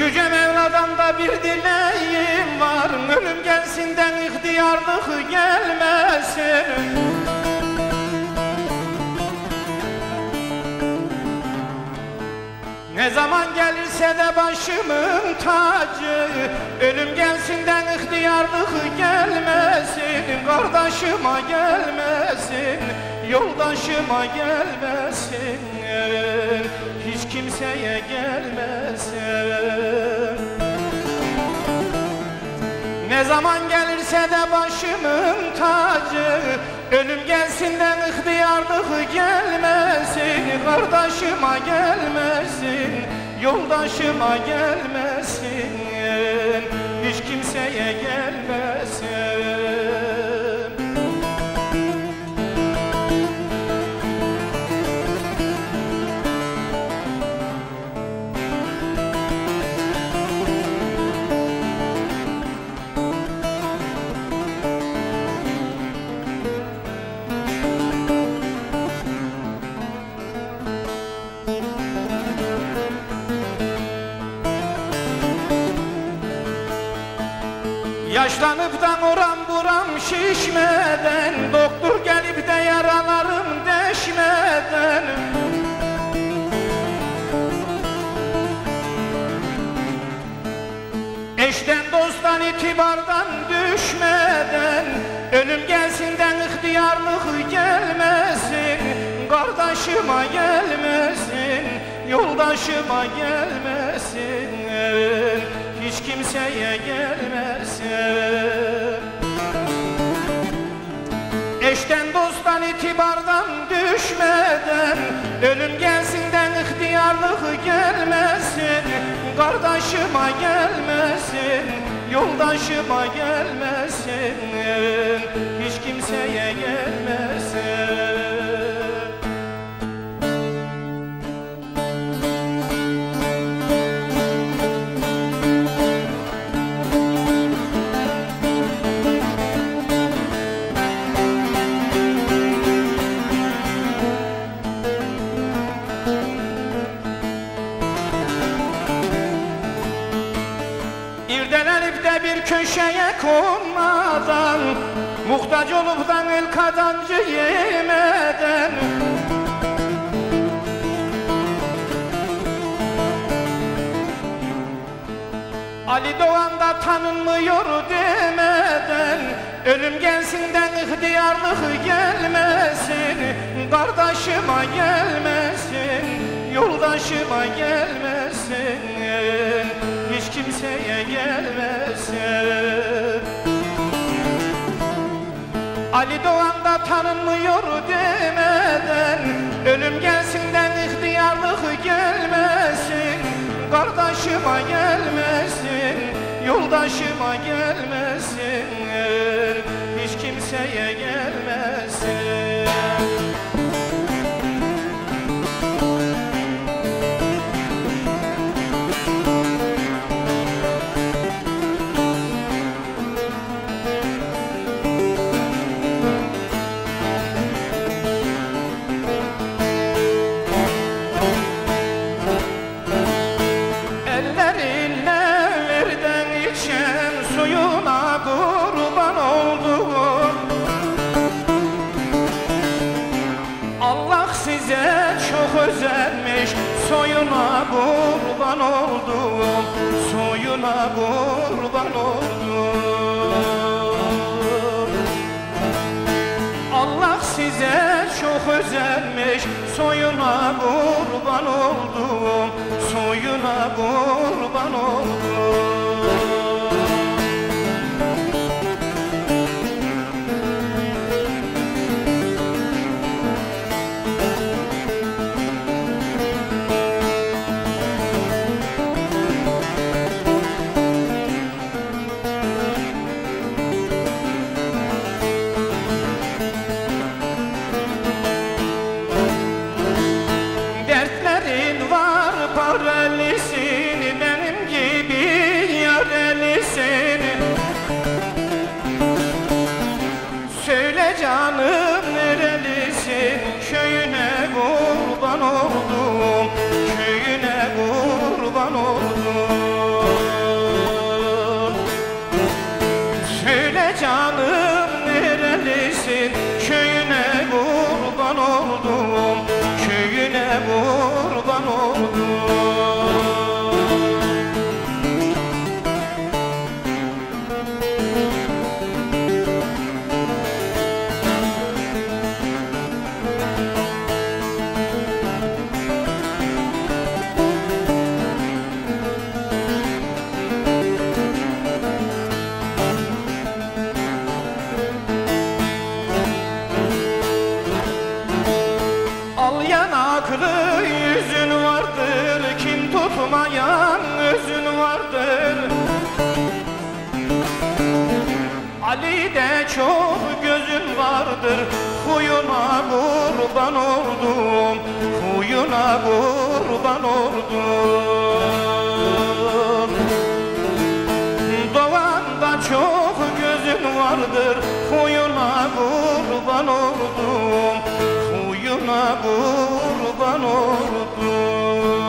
Yüce Mevla'dan da bir dileğim var. Ölüm gelsinden ihtiyarlık gelmesin. Ne zaman gelirse de başımın tacı. Ölüm gelsinden ihtiyarlık gelmesin Kardeşime gelmesin Yoldaşıma gelmesin Hiç kimseye gelmesin. Ne zaman gelirse de başımın tacı Ölüm gelsinden ihtiyarlık gelmesin Kardeşime gelmesin Yoldaşıma gelmesin Hiç kimseye gelmesin Yaşlanıp da oram buram şişmeden Doktor gelip de yaralarım deşmeden. Eşten dosttan itibardan düşmeden Ölüm gelsinden ihtiyarlık gelmesin. Kardeşime gelmesin Yoldaşıma gelmesin. Hiç kimseye gelmesin Eşten dosttan itibardan düşmeden Ölüm gelsinden ihtiyarlık gelmesin. Kardeşime gelmesin Yoldaşıma gelmesin. Hiç kimseye gelmesin Muhtaç olup da el kazancı yemeden. Ali Doğan da tanınmıyor demeden Ölüm gelsinden ihtiyarlık gelmesin Kardeşime gelmesin Yoldaşıma gelmesin Hiç kimseye gelmesin Ali Doğan da tanınmıyor demeden Ölüm gelsinden ihtiyarlık gelmesin Kardeşime gelmesin Yoldaşıma gelmesin Hiç kimseye gelmesin özenmiş soyuna kurban oldum Soyuna kurban oldum. Allah size çok özenmiş Soyuna kurban oldum Soyuna kurban oldum kurban Ali'de çok gözün vardır. Huyuna kurban oldum. Huyuna kurban oldum. Doğanda çok gözün vardır. Huyuna kurban oldum. Huyuna kurban oldum